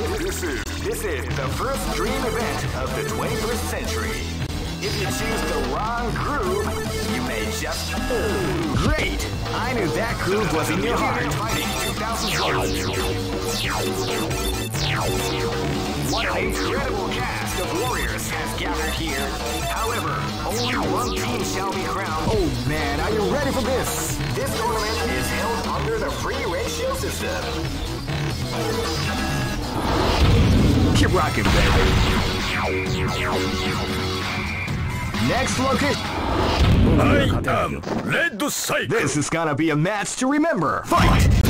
This is this is the first dream event of the 21st century. If you choose the wrong groove, you may just. Great! I knew that groove was in your heart. Fighting 2012. What an incredible cast of warriors has gathered here. However, only one team shall be crowned. Oh man, are you ready for this? This tournament is held under the free ratio system. Keep rocking, baby. Next location. I am Red Cycle. This is gonna be a match to remember. Fight!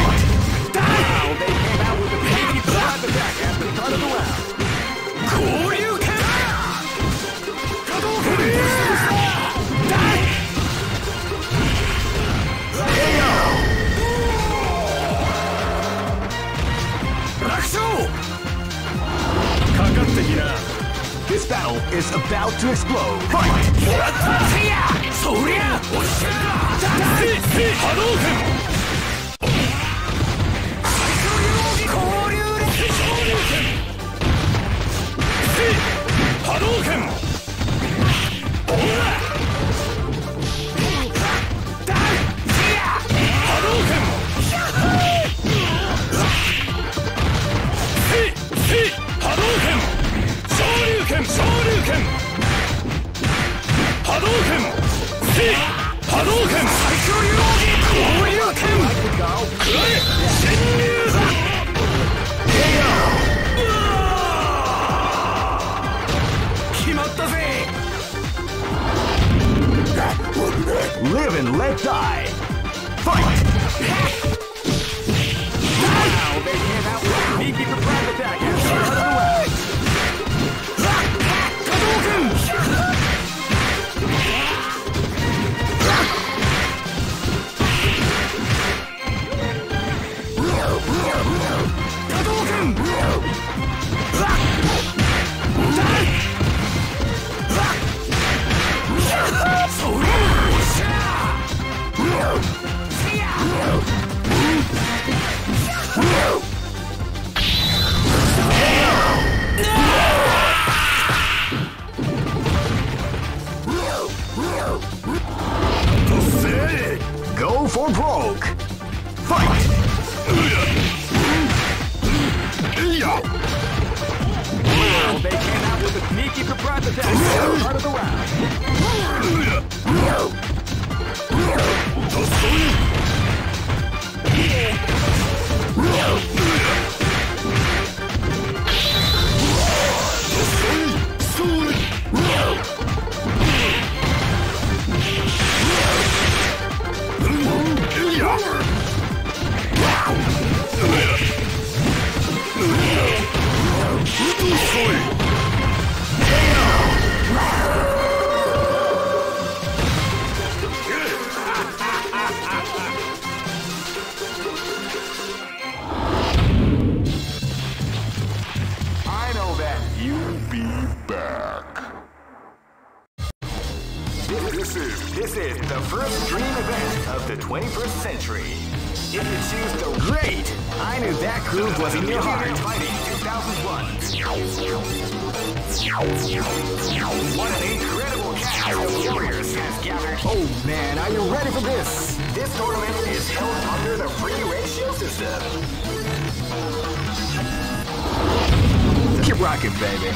rock it, baby.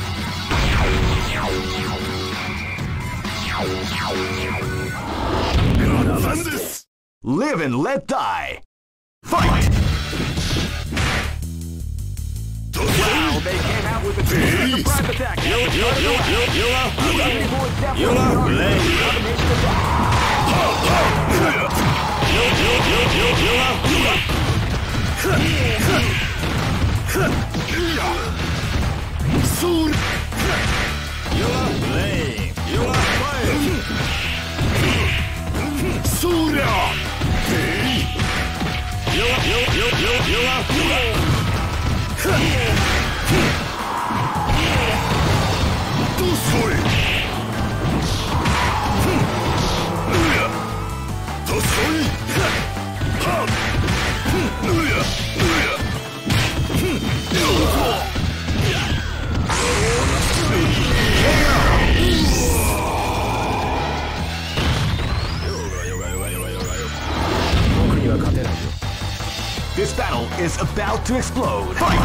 God this. Live and let die! Fight! Wow, they came out with a surprise attack! Yula, Yula, Yula, Yula, Yula, Lay! Yula, Yula, Yula, Yula, Yula, soul. You are flame. You are fire. Surya. You are you you you you are flame. To soul. Nuya. To soul. Ha. Nuya. to explode. Fight!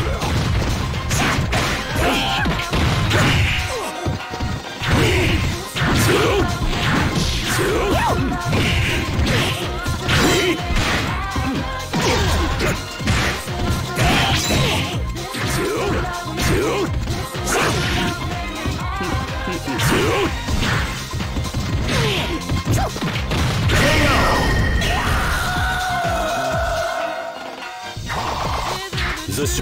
This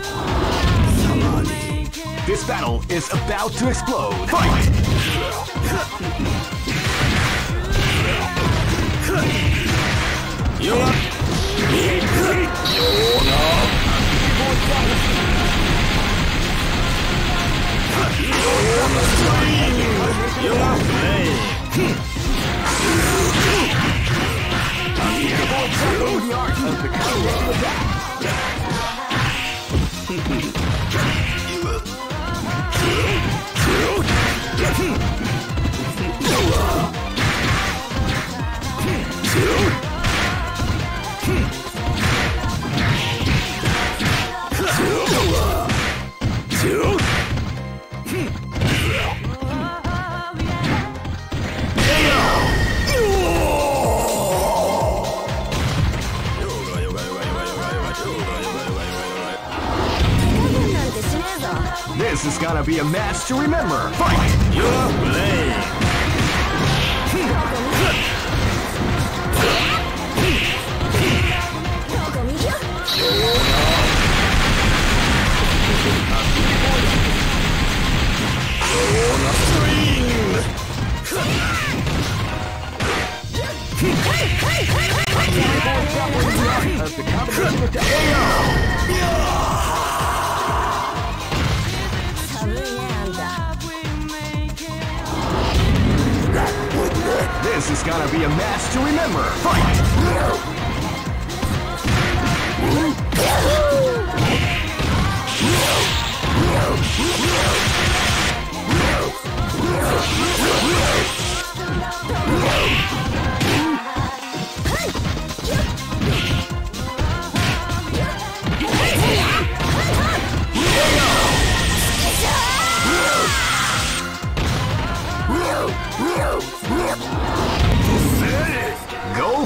battle is about to explode. Fight! You're up. You're up.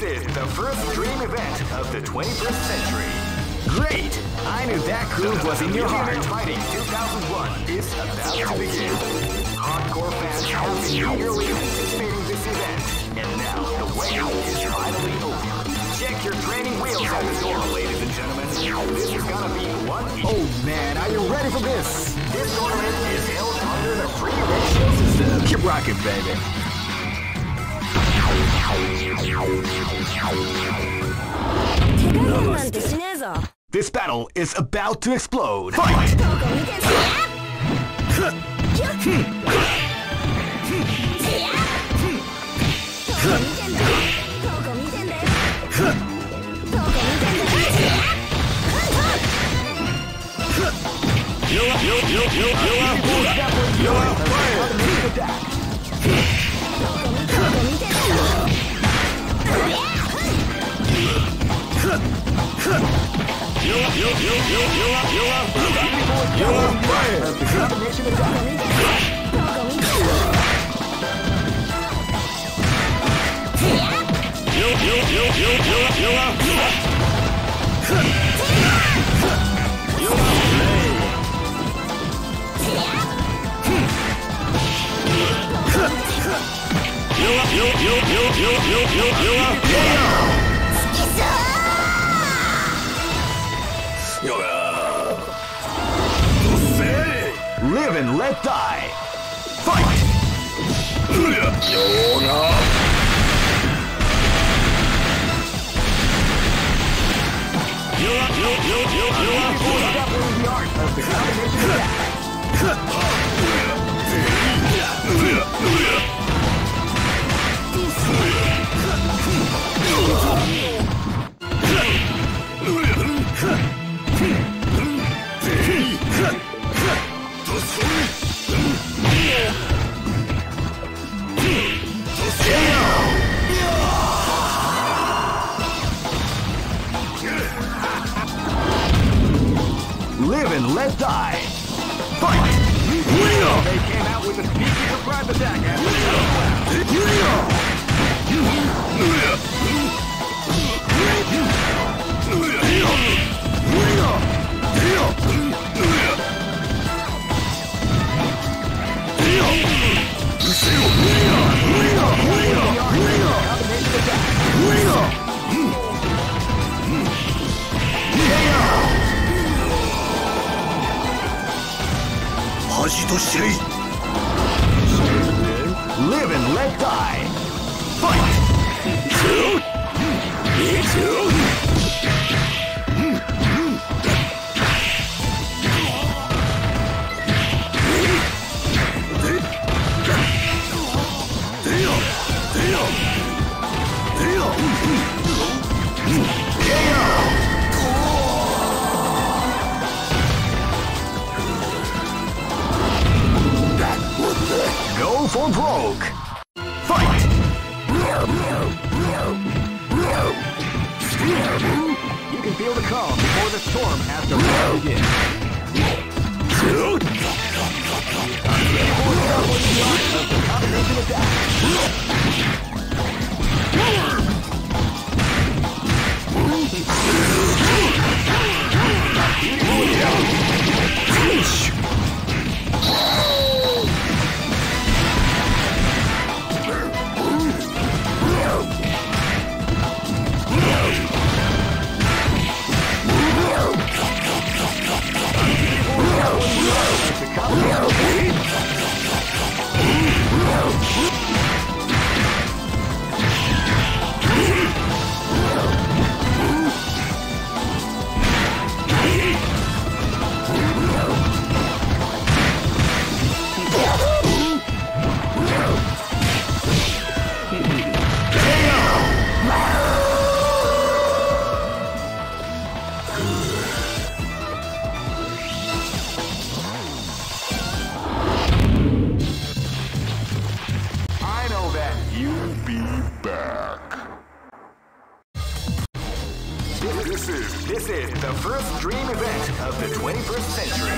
this is the first dream event of the 21st century. Great! I knew that groove was in your heart. Fighting 2001 is about to begin. Hardcore fans have been eagerly anticipating this event, and now the wait is finally over. Check your training wheels at the door, ladies and gentlemen. This is gonna be one. Oh man, are you ready for this? This tournament is held under the free ratio system. Keep rocking, baby. This battle is about to explode. Fight! You are, you, you, you, you are, you are fired. You you, you, you are, you are, you are fired. You, Live and let die. Fight! You are, you, you, you, you are. The art the combination attack. Live and let die. Fight! For broke. Fight! You can feel the calm before the storm has to rise again. Combination attack. I this is the first dream event of the 21st century.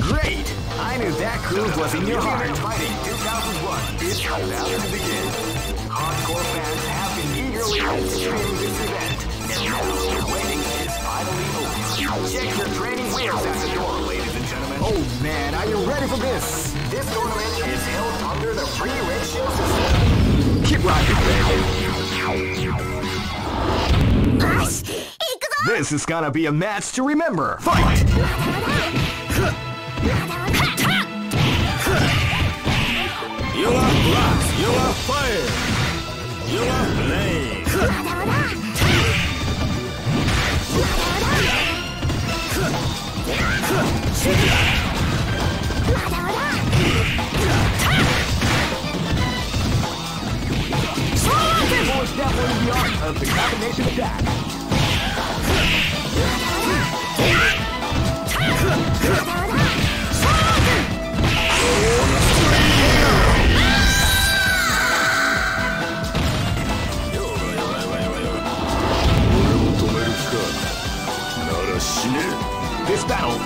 Great! I knew that groove was in your heart. Fighting 2001 is about to begin. Hardcore fans have been eagerly anticipating this event, and now the waiting is finally over. Check your training wheels at the door, ladies and gentlemen. Oh man, are you ready for this? This tournament is held under the free ratio system. Keep rocking, baby. This is gonna be a match to remember. Fight! You are rock. You are fire. You are flame. Full step into the art of the combination attack.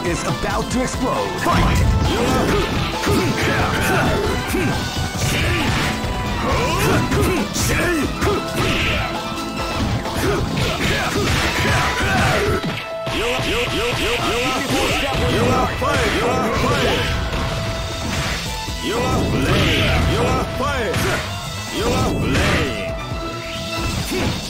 Is about to explode. Fight! You are you you are you are fire. You are fire. You are flame. You are fire. You are flame. You are you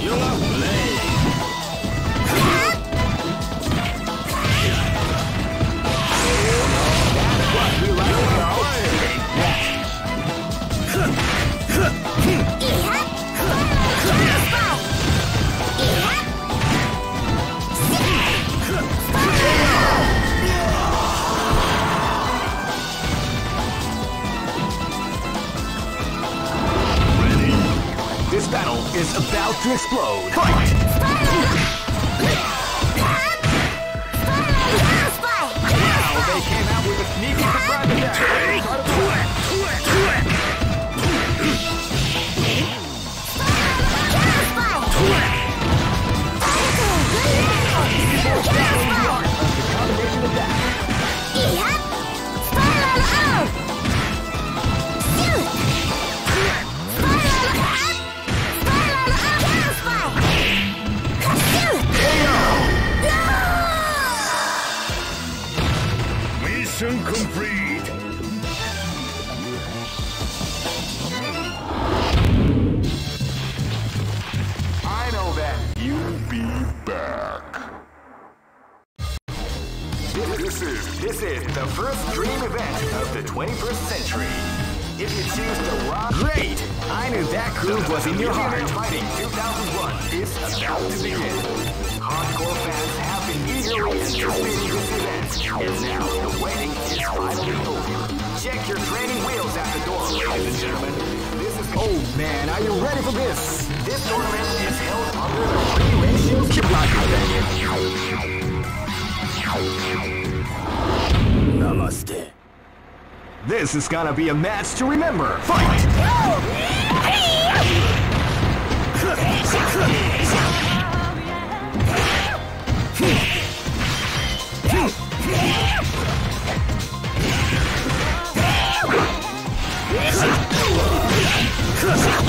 You are flame. Battle is about to explode. Fight! Now they came out with a sneaky surprise attack. Mission complete. I know that. You'll be back. This is this is the first dream event of the 21st century. If you choose to rock, great! I knew that groove was in your heart. Fighting 2001 is about to begin. Hardcore fans have this is finally over. Check your training wheels at the door, ladies and gentlemen. This is oh man, are you ready for this? This tournament is held under the Namaste. This is gonna be a match to remember. Fight! You,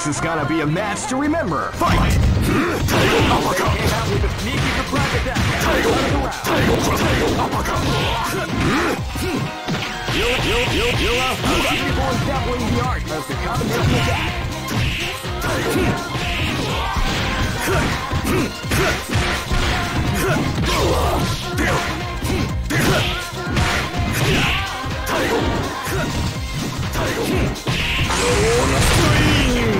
This is gonna be a match to remember. Fight! They came out with a sneaky surprise attack. You, you, you, you are fired. People definitely the art of the combination attack. This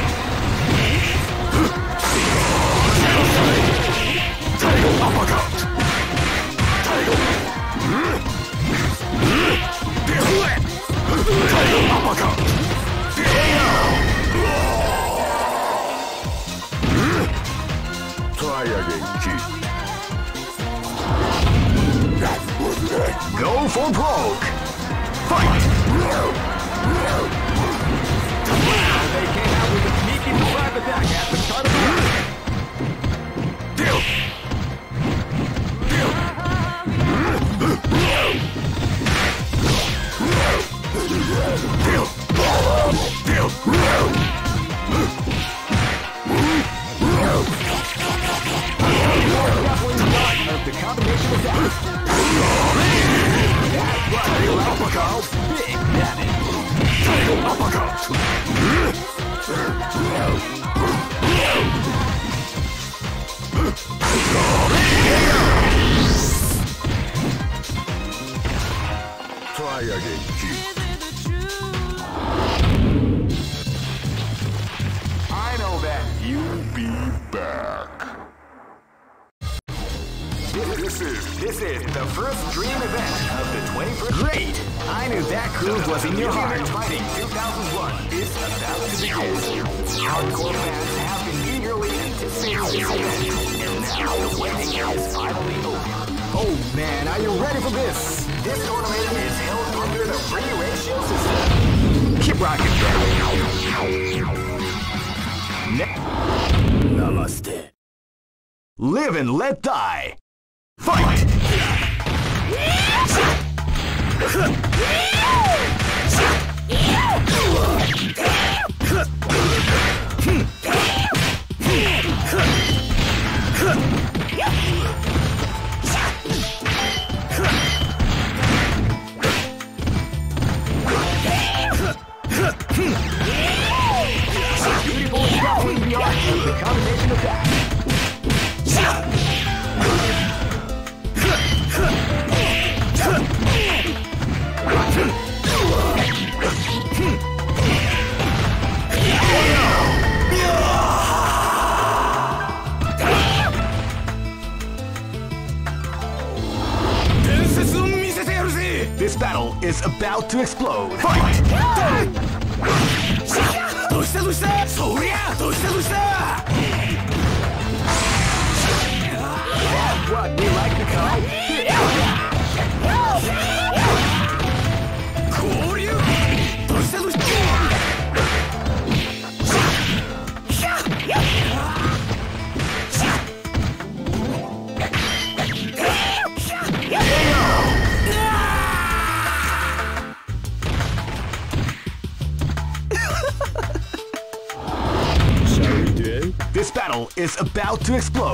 first dream event of the 21st. Great! I knew that groove was in your heart. Fighting 2001 is about to begin. Hardcore fans have been eagerly anticipating this event, and now the waiting is finally over. Oh man, are you ready for this? This tournament is held under the free ratio system. Keep rocking, Ne- Namaste. Live and let die. Fight! Beautiful to explode.